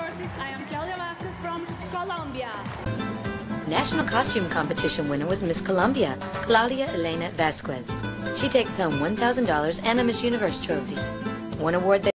I am Claudia Vasquez from Colombia. National Costume Competition winner was Miss Colombia, Claudia Elena Vasquez. She takes home $1,000 and a Miss Universe trophy. One award that